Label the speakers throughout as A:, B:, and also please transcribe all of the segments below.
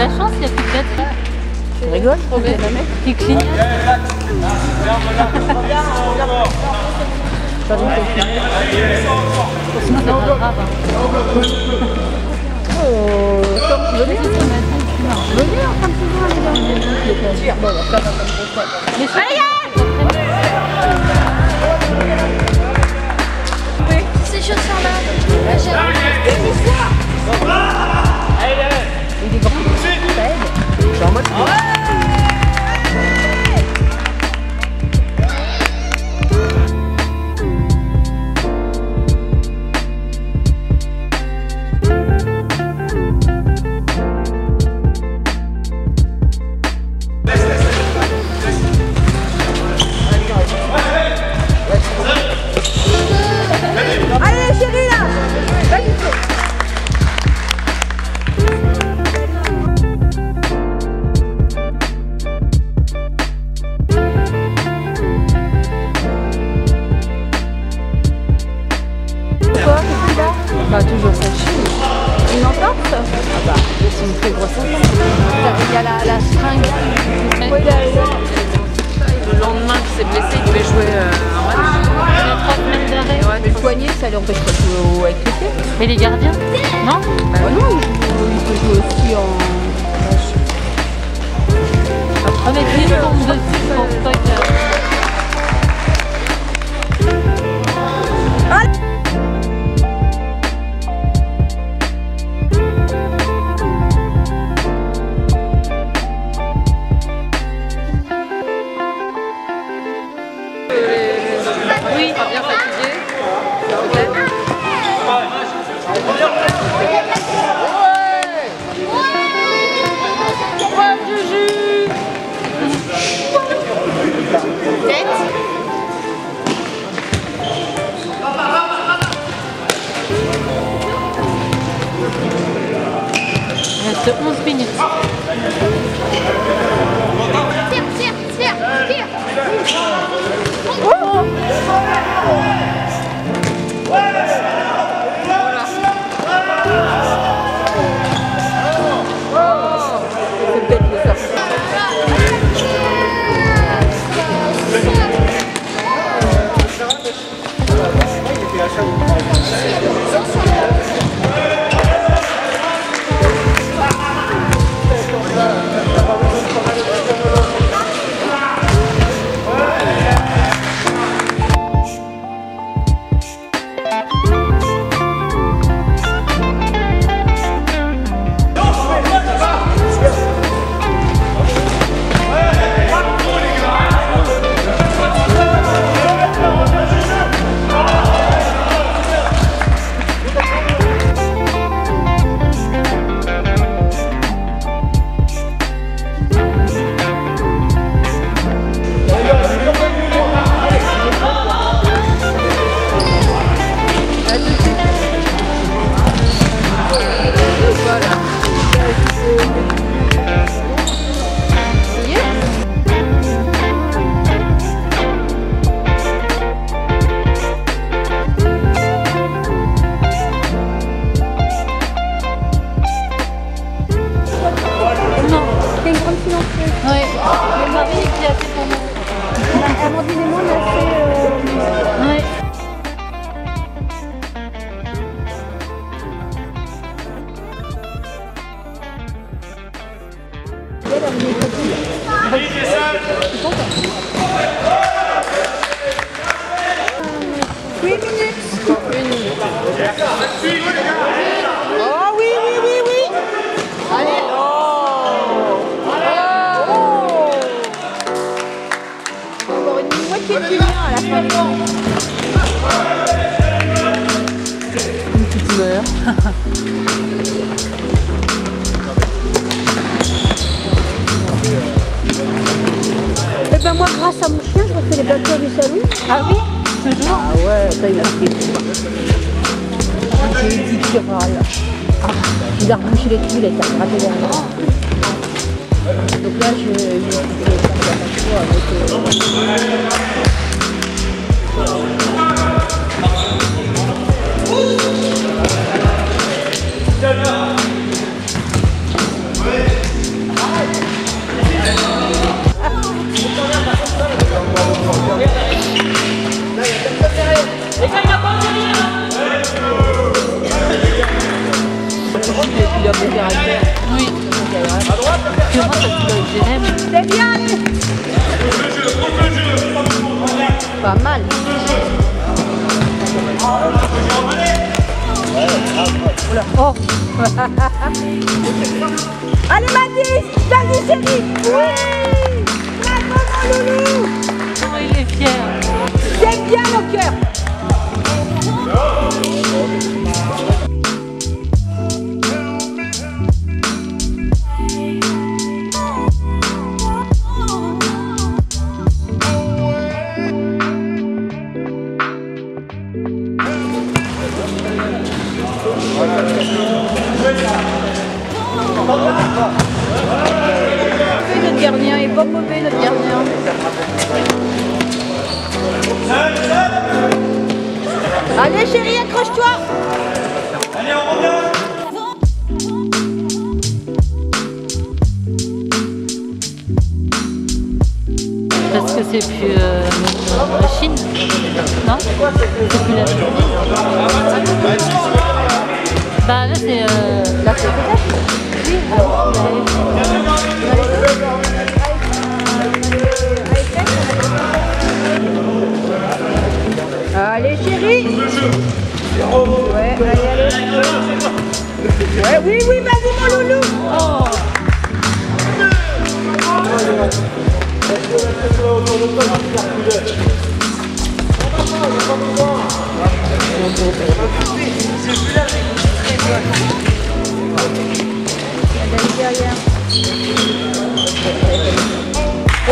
A: la chance, il n'y a plus de batterie.
B: Tu rigoles
A: Qui clignote. Sinon, grave.
B: Oh, les gars. Bon, va un comme ça. L'empêche pas de jouer au- avec les pieds.
A: Et les gardiens Non
B: Bah non, peut jouer aussi en.
A: Mais dessus pour que... Il reste
B: Oh oui, oui, oui, oui. Allez. Oh. Oh. Une moitié à la fin. Meurt. Eh ben moi, grâce à mon chien, je refais les voitures du salon.
A: Ah oui? Toujours
B: Ah ouais. J'ai. Ah, il a rebouché les trous, il a été raté derrière. Donc là, je vais faire la avec... euh, Oui. C'est bien Pas mal. Oula, oh Allez Mathis, vas-y chérie Oui Bravo mon notre gardien, il est pas mauvais notre gardien. Allez chérie, accroche-toi
A: Parce que c'est plus euh, la Chine. Non? C'est plus la Chine. Bah là c'est. Euh...
B: Là c'est
A: Oui,
B: Allez chérie Ouais, allez, allez. Ouais, oui, oui, vas-y mon loulou
A: Oh.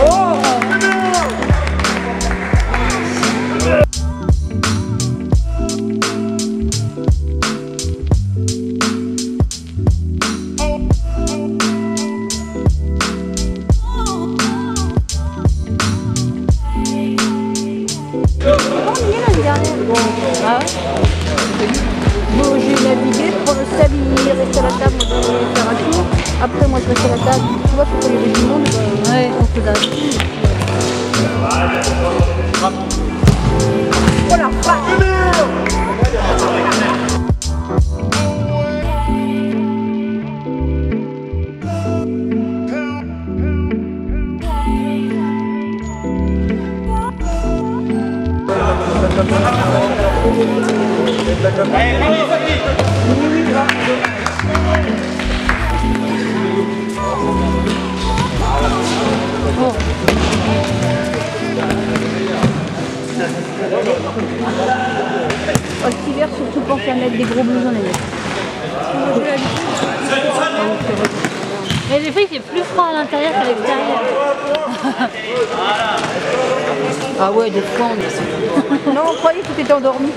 B: Oh Comment on y est l'année dernière
A: Ah ouais
B: Bon, j'ai navigué, prendre le sable, il restait à la table, moi j'allais faire un tour. Après, moi je restais à la table. Tu vois, il y avait du monde,
A: Ouais.
B: on un tour. Oh Oh, cet hiver, surtout pensez à mettre des gros blousons les.
A: Mais il fait plus froid à l'intérieur qu'à l'extérieur.
B: Ah ouais, des fois on Non, on croyait que tu étais endormi.